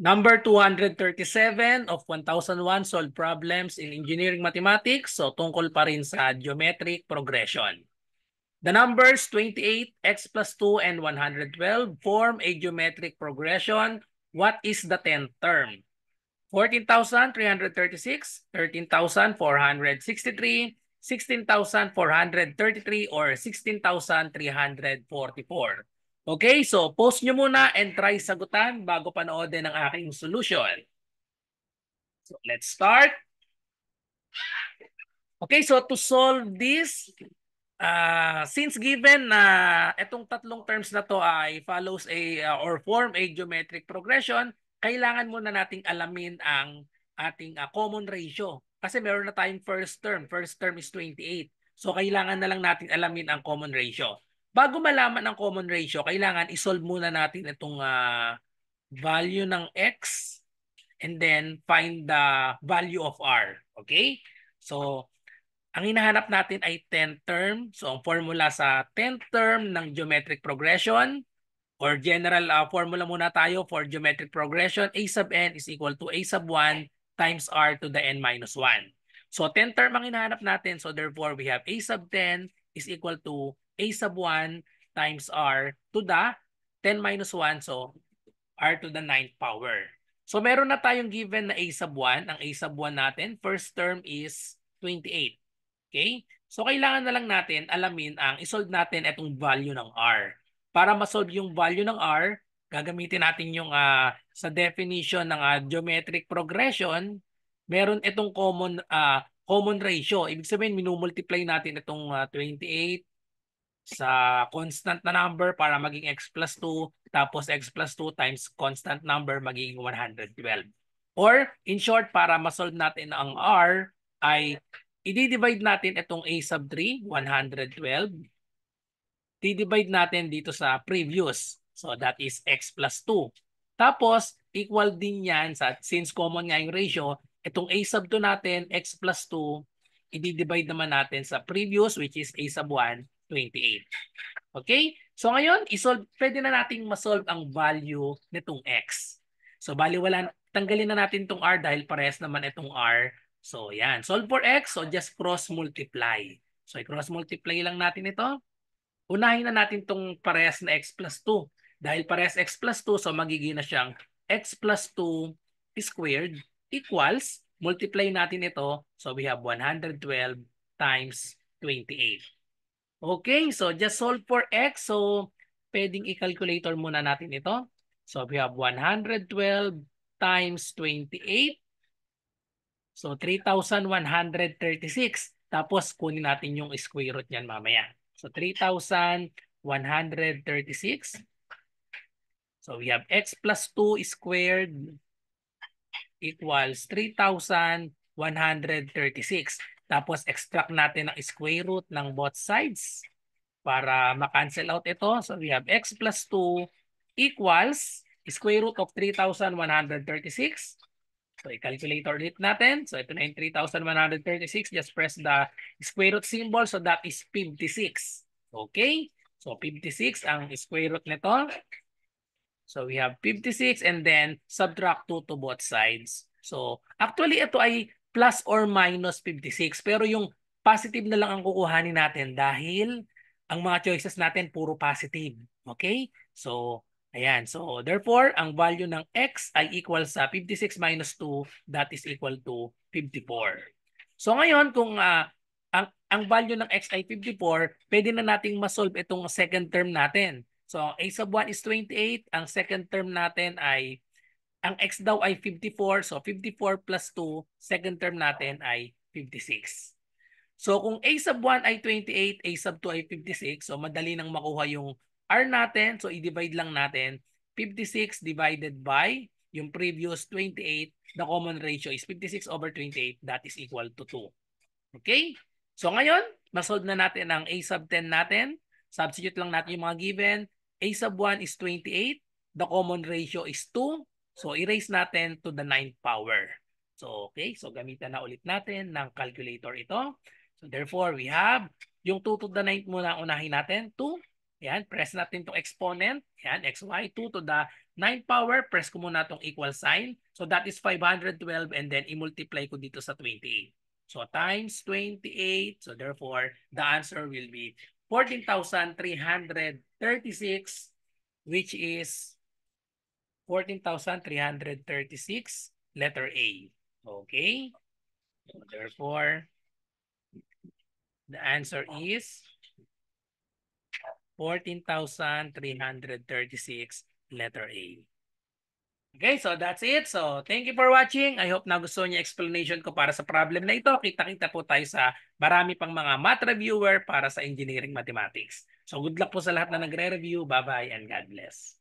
Number 237 of 1001 solve problems in engineering mathematics. So tungkol pa rin sa geometric progression. The numbers 28, x plus 2, and 112 form a geometric progression. What is the 10th term? 14,336, 13,463, 16,433, or 16,344. Okay, so post nyo muna and try sagutan bago panoodin ang aking solution. So let's start. Okay, so to solve this, uh, since given na uh, itong tatlong terms na to ay follows a uh, or form a geometric progression, kailangan muna nating alamin ang ating uh, common ratio. Kasi meron na tayong first term. First term is 28. So kailangan na lang natin alamin ang common ratio. Bago malaman ang common ratio, kailangan isolve muna natin itong uh, value ng x and then find the value of r. Okay? So, ang hinahanap natin ay 10th term. So, ang formula sa 10th term ng geometric progression or general uh, formula muna tayo for geometric progression, a sub n is equal to a sub 1 times r to the n minus 1. So, 10th term ang hinahanap natin. So, therefore, we have a sub 10 is equal to a sub 1 times r to the 10 minus 1. So, r to the 9th power. So, meron na tayong given na a sub 1. Ang a sub 1 natin, first term is 28. Okay? So, kailangan na lang natin alamin ang isolve natin itong value ng r. Para masolve yung value ng r, gagamitin natin yung uh, sa definition ng uh, geometric progression, meron itong common uh, common ratio. Ibig sabihin, minumultiply natin itong uh, 28 sa constant na number para maging x plus 2 tapos x plus 2 times constant number magiging 112. Or in short para masolve natin ang r ay i-divide natin itong a sub 3 112 di-divide natin dito sa previous. So that is x plus 2. Tapos equal din yan sa since common nga yung ratio itong a sub 2 natin x plus 2 i-divide naman natin sa previous which is a sub 1 28. Okay? So ngayon, isolve, pwede na nating masolve ang value nitong x. So bali wala, tanggalin na natin itong r dahil parehas naman itong r. So yan, solve for x, so just cross multiply. So i-cross multiply lang natin ito. Unahin na natin itong parehas na x plus 2. Dahil parehas x plus 2, so magiging na siyang x plus 2 squared equals, multiply natin ito, so we have 112 times 28. Okay, so just solve for x. So, pwedeng i-calculator muna natin ito. So, we have 112 times 28. So, 3,136. Tapos, kunin natin yung square root niyan mamaya. So, 3,136. So, we have x plus 2 squared equals 3,136. Tapos extract natin ang square root ng both sides para ma-cancel out ito. So we have x plus 2 equals square root of 3,136. So i-calculate ulit natin. So ito na yung 3,136. Just press the square root symbol. So that is 56. Okay? So 56 ang square root nito. So we have 56 and then subtract 2 to both sides. So actually ito ay plus or minus 56. Pero yung positive na lang ang kukuhanin natin dahil ang mga choices natin puro positive. Okay? So, ayan. So, therefore, ang value ng x ay equal sa 56 minus 2. That is equal to 54. So, ngayon, kung uh, ang, ang value ng x ay 54, pwede na nating masolve itong second term natin. So, a sub 1 is 28. Ang second term natin ay ang x daw ay 54. So 54 plus 2, second term natin ay 56. So kung a sub 1 ay 28, a sub 2 ay 56. So madali nang makuha yung r natin. So i-divide lang natin. 56 divided by yung previous 28. The common ratio is 56 over 28. That is equal to 2. Okay? So ngayon, masolve na natin ang a sub 10 natin. Substitute lang natin yung mga given. a sub 1 is 28. The common ratio is 2. So erase natin to the 9th power. So okay, so gamitan na ulit natin ng calculator ito. So therefore, we have yung 2 to the 9th muna unahin natin. 2 Yan, press natin itong exponent. Yan, xy 2 to the 9 power. Press ko muna itong equal sign. So that is 512 and then i-multiply ko dito sa 28. So times 28. So therefore, the answer will be 14,336 which is 14,336 letter A. Okay? Therefore, the answer is 14,336 letter A. Okay, so that's it. So thank you for watching. I hope nagustuhan niyo explanation ko para sa problem na ito. Kita-kita po tayo sa marami pang mga math reviewer para sa engineering mathematics. So good luck po sa lahat na nagre-review. Bye-bye and God bless.